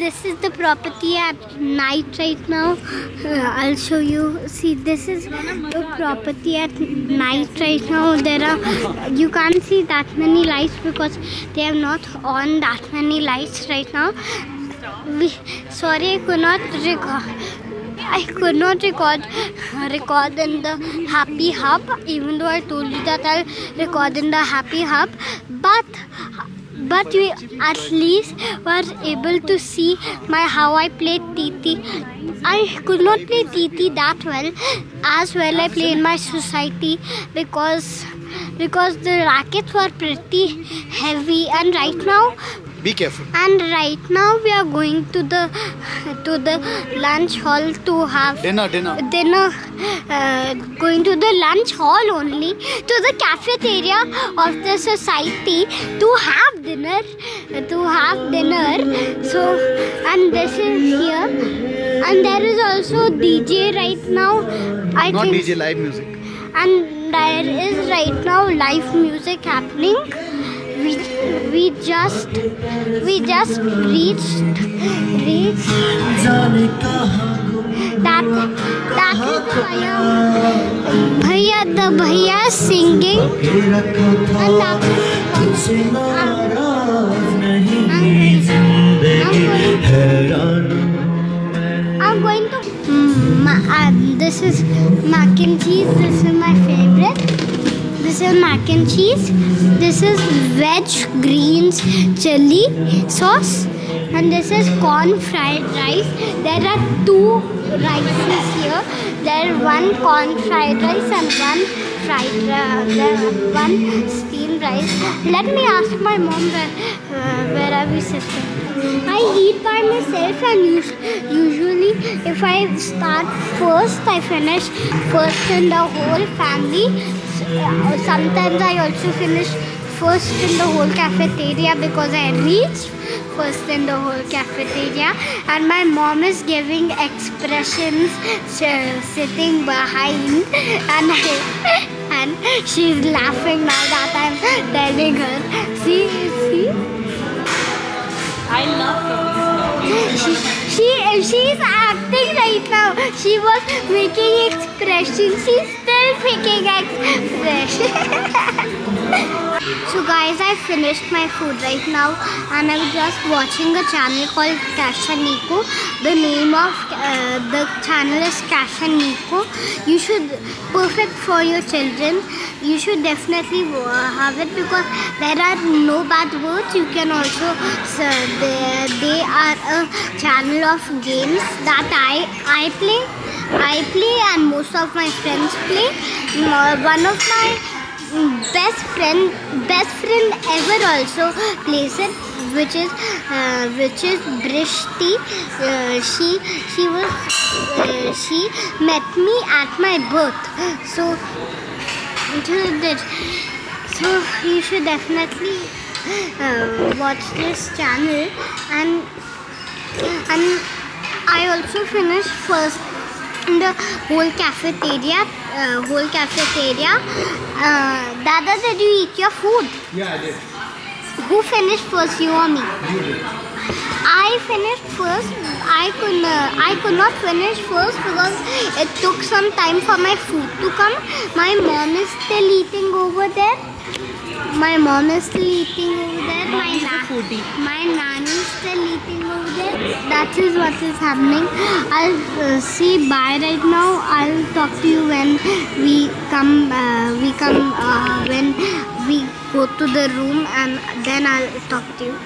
this is the property at night right now. Uh, I'll show you. See, this is the property at night right now. There are you can't see that many lights because they have not on that many lights right now. We, sorry, I could not record. I could not record record in the Happy Hub, even though I told you that I'll record in the Happy Hub. But but we at least were able to see my how I played TT. I could not play TT that well as well I play in my society because because the rackets were pretty heavy and right now Be careful. and right now we are going to the to the lunch hall to have Dinner, dinner. dinner uh, going to the lunch hall only to the cafeteria of the society to have dinner to have dinner so and this is here and there is also dj right now i Not think DJ, live music. and there is right now live music happening we, we just we just reached reached that that the bhaiya bhaiya the bhaiya singing. And I'm going to mm, ma- uh, this is mac and cheese this is my favorite this is mac and cheese. This is veg greens chili sauce. And this is corn fried rice. There are two rices here. There one corn fried rice and one fried uh, one steamed rice. Let me ask my mom where, uh, where we sitting I eat by myself and us- usually if I start first I finish first in the whole family. Sometimes I also finish first in the whole cafeteria because I reached first in the whole cafeteria. And my mom is giving expressions sitting behind and I, and she's laughing now that I'm telling her. See see I love those. she, she she's acting right now. She was making expressions. She's still making expressions. so guys, I finished my food right now, and I'm just watching a channel called Cash and Nico. The name of uh, the channel is Cash and Nico. You should perfect for your children. You should definitely have it because there are no bad words. You can also so they, they are a channel of games that I I play. I play and most of my friends play. One of my best friend best friend ever also plays it which is uh, which is Brishti. Uh, she she was uh, she met me at my birth. So so you should definitely uh, watch this channel. And and I also finished first in the whole cafeteria uh, whole cafeteria uh, Dada did you eat your food Yeah, I did. who finished first you or me You did. I finished first. I could uh, I could not finish first because it took some time for my food to come. My mom is still eating over there. My mom is still eating over there. My is na- foodie. my nanny is still eating over there. That is what is happening. I'll uh, say bye right now. I'll talk to you when we come. Uh, we come uh, when we go to the room, and then I'll talk to you.